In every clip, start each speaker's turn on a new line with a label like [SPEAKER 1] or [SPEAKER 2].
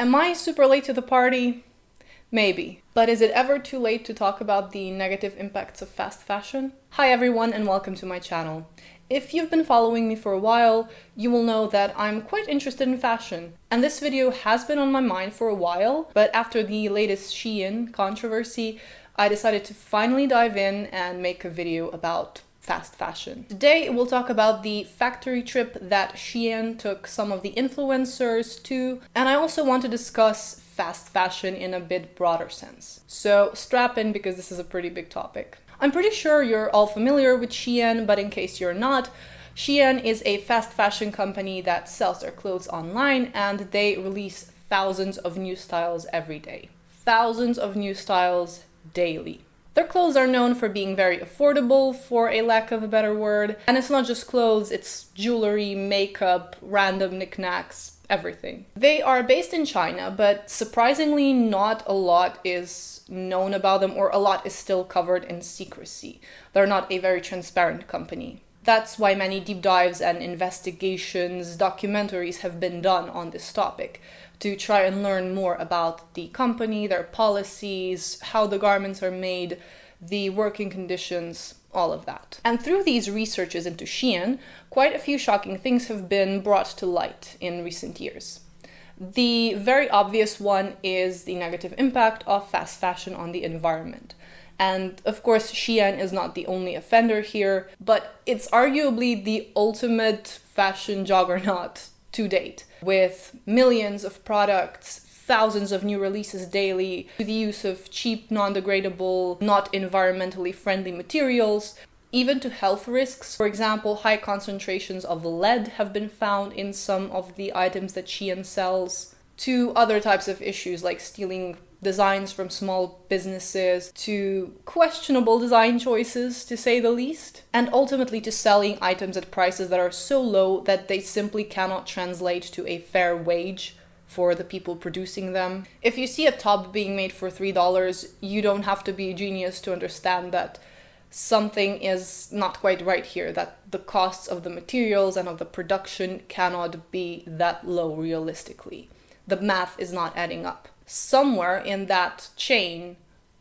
[SPEAKER 1] Am I super late to the party? Maybe. But is it ever too late to talk about the negative impacts of fast fashion? Hi everyone and welcome to my channel. If you've been following me for a while, you will know that I'm quite interested in fashion. And this video has been on my mind for a while, but after the latest Shein controversy, I decided to finally dive in and make a video about fast fashion. Today we'll talk about the factory trip that Shein took some of the influencers to, and I also want to discuss fast fashion in a bit broader sense. So strap in because this is a pretty big topic. I'm pretty sure you're all familiar with Shein, but in case you're not, Shein is a fast fashion company that sells their clothes online and they release thousands of new styles every day. Thousands of new styles daily. Their clothes are known for being very affordable, for a lack of a better word. And it's not just clothes, it's jewelry, makeup, random knickknacks, everything. They are based in China, but surprisingly, not a lot is known about them, or a lot is still covered in secrecy. They're not a very transparent company. That's why many deep dives and investigations, documentaries have been done on this topic to try and learn more about the company, their policies, how the garments are made, the working conditions, all of that. And through these researches into Shein, quite a few shocking things have been brought to light in recent years. The very obvious one is the negative impact of fast fashion on the environment. And of course, Shein is not the only offender here, but it's arguably the ultimate fashion juggernaut to date, with millions of products, thousands of new releases daily, with the use of cheap, non degradable, not environmentally friendly materials, even to health risks. For example, high concentrations of lead have been found in some of the items that Shein sells, to other types of issues like stealing designs from small businesses to questionable design choices, to say the least, and ultimately to selling items at prices that are so low that they simply cannot translate to a fair wage for the people producing them. If you see a top being made for $3, you don't have to be a genius to understand that something is not quite right here, that the costs of the materials and of the production cannot be that low realistically. The math is not adding up somewhere in that chain,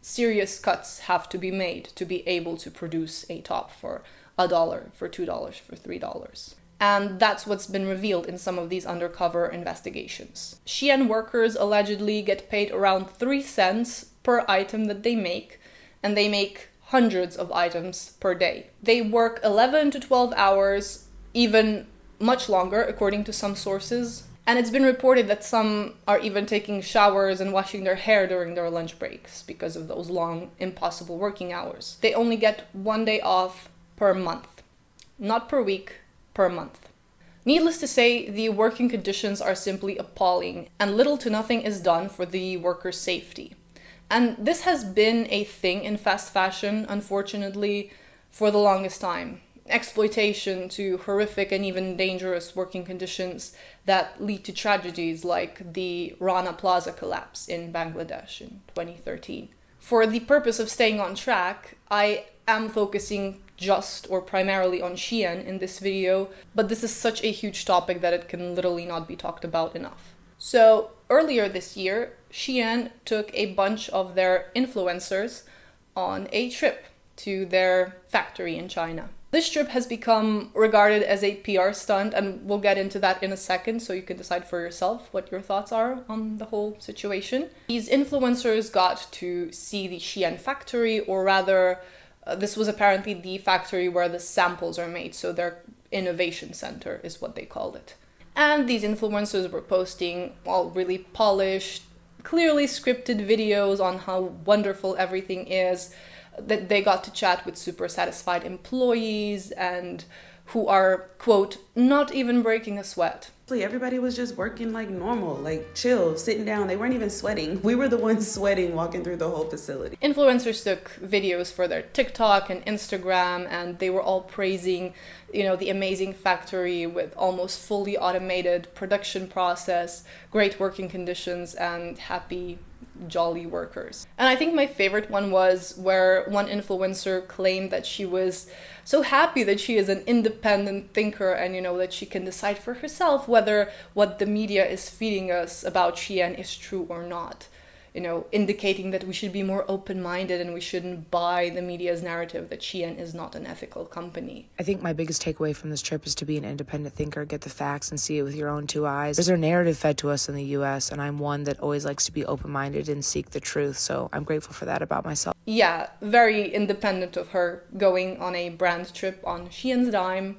[SPEAKER 1] serious cuts have to be made to be able to produce a top for a dollar, for two dollars, for three dollars. And that's what's been revealed in some of these undercover investigations. Shein workers allegedly get paid around 3 cents per item that they make, and they make hundreds of items per day. They work 11 to 12 hours, even much longer, according to some sources, and it's been reported that some are even taking showers and washing their hair during their lunch breaks because of those long, impossible working hours. They only get one day off per month, not per week, per month. Needless to say, the working conditions are simply appalling, and little to nothing is done for the workers' safety. And this has been a thing in fast fashion, unfortunately, for the longest time exploitation to horrific and even dangerous working conditions that lead to tragedies like the Rana Plaza collapse in Bangladesh in 2013. For the purpose of staying on track, I am focusing just or primarily on Shein in this video, but this is such a huge topic that it can literally not be talked about enough. So, earlier this year, Shein took a bunch of their influencers on a trip to their factory in China. This trip has become regarded as a PR stunt, and we'll get into that in a second so you can decide for yourself what your thoughts are on the whole situation. These influencers got to see the Shein factory, or rather, uh, this was apparently the factory where the samples are made, so their innovation center is what they called it. And these influencers were posting all really polished, clearly scripted videos on how wonderful everything is that they got to chat with super satisfied employees and who are quote not even breaking a sweat.
[SPEAKER 2] Everybody was just working like normal like chill sitting down. They weren't even sweating. We were the ones sweating walking through the whole facility.
[SPEAKER 1] Influencers took videos for their tiktok and instagram and they were all praising you know the amazing factory with almost fully automated production process great working conditions and happy jolly workers. And I think my favorite one was where one influencer claimed that she was so happy that she is an independent thinker and you know that she can decide for herself whether what the media is feeding us about Shein is true or not you know, indicating that we should be more open minded and we shouldn't buy the media's narrative that Shein is not an ethical company.
[SPEAKER 3] I think my biggest takeaway from this trip is to be an independent thinker, get the facts, and see it with your own two eyes. There's a narrative fed to us in the US, and I'm one that always likes to be open minded and seek the truth, so I'm grateful for that about myself.
[SPEAKER 1] Yeah, very independent of her going on a brand trip on Shein's dime.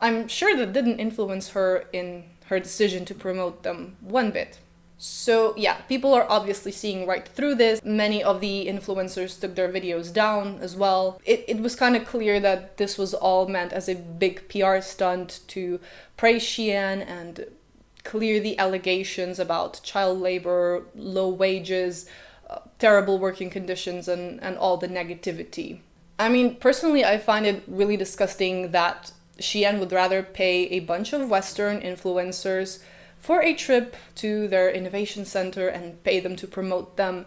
[SPEAKER 1] I'm sure that didn't influence her in her decision to promote them one bit. So, yeah, people are obviously seeing right through this. Many of the influencers took their videos down as well. It, it was kind of clear that this was all meant as a big PR stunt to praise Shein and clear the allegations about child labor, low wages, uh, terrible working conditions, and, and all the negativity. I mean, personally, I find it really disgusting that Shein would rather pay a bunch of Western influencers for a trip to their innovation center and pay them to promote them.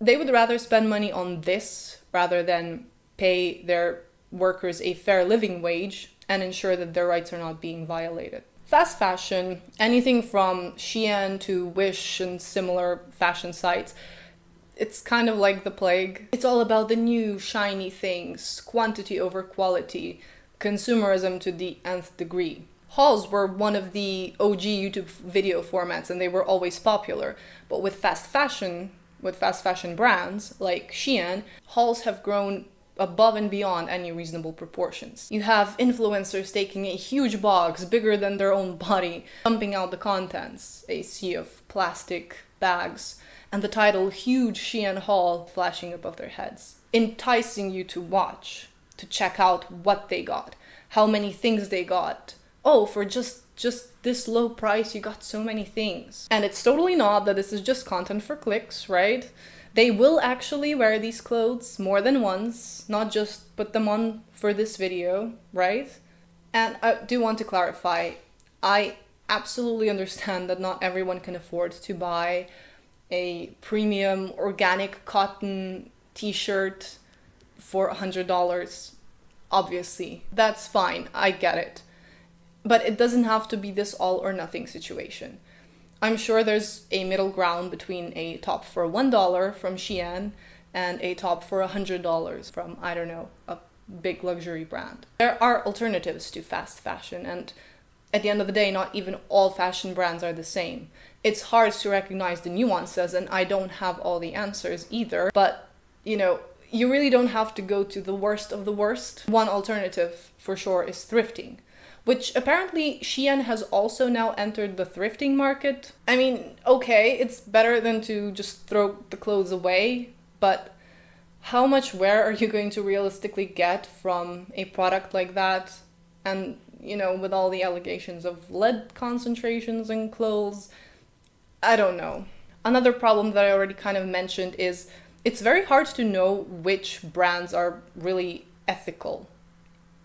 [SPEAKER 1] They would rather spend money on this rather than pay their workers a fair living wage and ensure that their rights are not being violated. Fast fashion, anything from Shein to Wish and similar fashion sites, it's kind of like the plague. It's all about the new, shiny things, quantity over quality, consumerism to the nth degree hauls were one of the OG YouTube video formats and they were always popular. But with fast fashion, with fast fashion brands like Shein, hauls have grown above and beyond any reasonable proportions. You have influencers taking a huge box bigger than their own body, dumping out the contents, a sea of plastic bags, and the title Huge Shein Haul flashing above their heads, enticing you to watch, to check out what they got, how many things they got, oh, for just just this low price, you got so many things. And it's totally not that this is just content for clicks, right? They will actually wear these clothes more than once, not just put them on for this video, right? And I do want to clarify I absolutely understand that not everyone can afford to buy a premium organic cotton t shirt for $100. Obviously, that's fine, I get it but it doesn't have to be this all or nothing situation. I'm sure there's a middle ground between a top for $1 from Shein and a top for $100 from, I don't know, a big luxury brand. There are alternatives to fast fashion, and at the end of the day, not even all fashion brands are the same. It's hard to recognize the nuances, and I don't have all the answers either, but you know, you really don't have to go to the worst of the worst. One alternative, for sure, is thrifting which apparently Shein has also now entered the thrifting market. I mean, okay, it's better than to just throw the clothes away, but how much wear are you going to realistically get from a product like that? And, you know, with all the allegations of lead concentrations in clothes, I don't know. Another problem that I already kind of mentioned is it's very hard to know which brands are really ethical,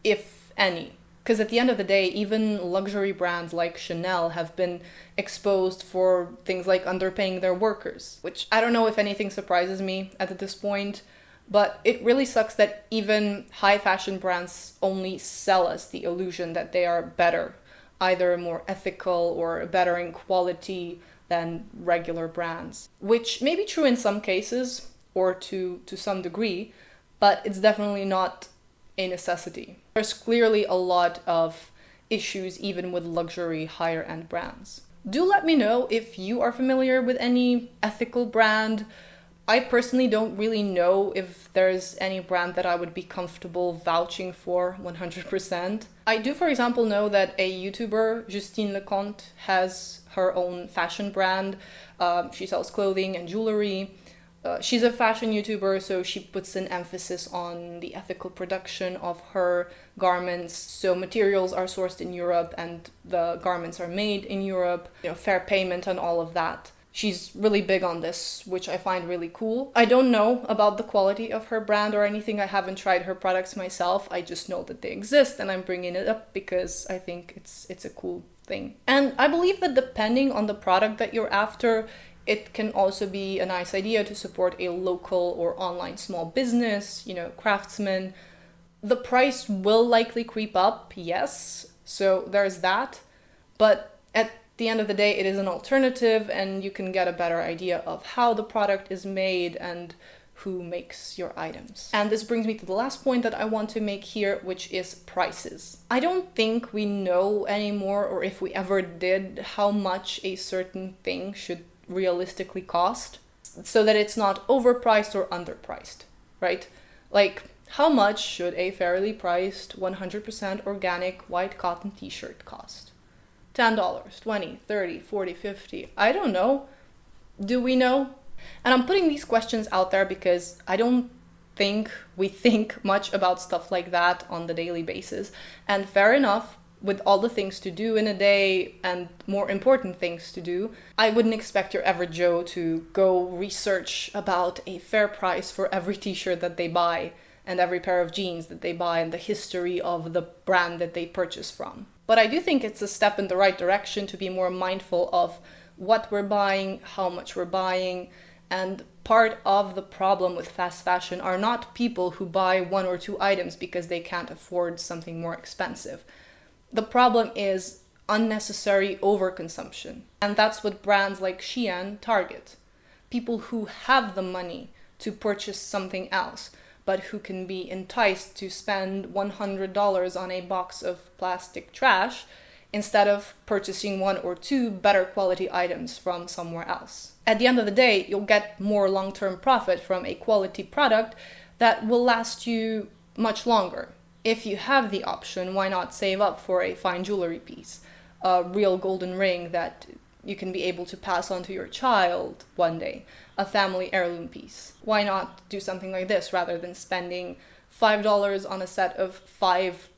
[SPEAKER 1] if any because at the end of the day, even luxury brands like Chanel have been exposed for things like underpaying their workers, which I don't know if anything surprises me at this point. But it really sucks that even high fashion brands only sell us the illusion that they are better, either more ethical or better in quality than regular brands. Which may be true in some cases or to, to some degree, but it's definitely not a necessity. There's clearly a lot of issues even with luxury higher end brands. Do let me know if you are familiar with any ethical brand. I personally don't really know if there's any brand that I would be comfortable vouching for 100%. I do, for example, know that a YouTuber, Justine Leconte, has her own fashion brand. Um, she sells clothing and jewelry. Uh, she's a fashion YouTuber, so she puts an emphasis on the ethical production of her garments. So materials are sourced in Europe and the garments are made in Europe, you know, fair payment and all of that. She's really big on this, which I find really cool. I don't know about the quality of her brand or anything. I haven't tried her products myself. I just know that they exist and I'm bringing it up because I think it's it's a cool thing. And I believe that depending on the product that you're after, it can also be a nice idea to support a local or online small business, you know, craftsmen. The price will likely creep up, yes, so there's that. But at the end of the day, it is an alternative, and you can get a better idea of how the product is made and who makes your items. And this brings me to the last point that I want to make here, which is prices. I don't think we know anymore, or if we ever did, how much a certain thing should realistically cost so that it's not overpriced or underpriced, right? Like, how much should a fairly priced 100% organic white cotton t shirt cost? $10, 20, 30, 40, 50. I don't know. Do we know? And I'm putting these questions out there because I don't think we think much about stuff like that on the daily basis. And fair enough, with all the things to do in a day and more important things to do, I wouldn't expect your average Joe to go research about a fair price for every t shirt that they buy and every pair of jeans that they buy and the history of the brand that they purchase from. But I do think it's a step in the right direction to be more mindful of what we're buying, how much we're buying, and part of the problem with fast fashion are not people who buy one or two items because they can't afford something more expensive. The problem is unnecessary overconsumption. And that's what brands like Shein target. People who have the money to purchase something else, but who can be enticed to spend $100 on a box of plastic trash instead of purchasing one or two better quality items from somewhere else. At the end of the day, you'll get more long term profit from a quality product that will last you much longer. If you have the option, why not save up for a fine jewelry piece, a real golden ring that you can be able to pass on to your child one day, a family heirloom piece? Why not do something like this rather than spending $5 on a set of five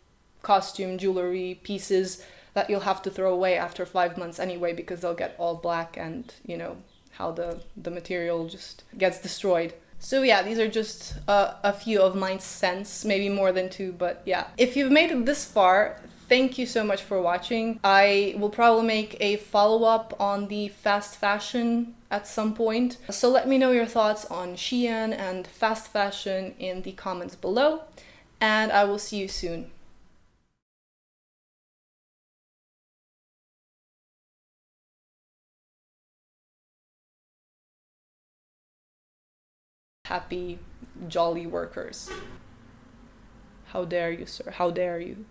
[SPEAKER 1] costume jewelry pieces that you'll have to throw away after five months anyway because they'll get all black and you know how the the material just gets destroyed so yeah these are just uh, a few of my cents maybe more than two but yeah. If you've made it this far thank you so much for watching. I will probably make a follow-up on the fast fashion at some point. So let me know your thoughts on shein and fast fashion in the comments below and i will see you soon happy, jolly workers. How dare you, sir? How dare you?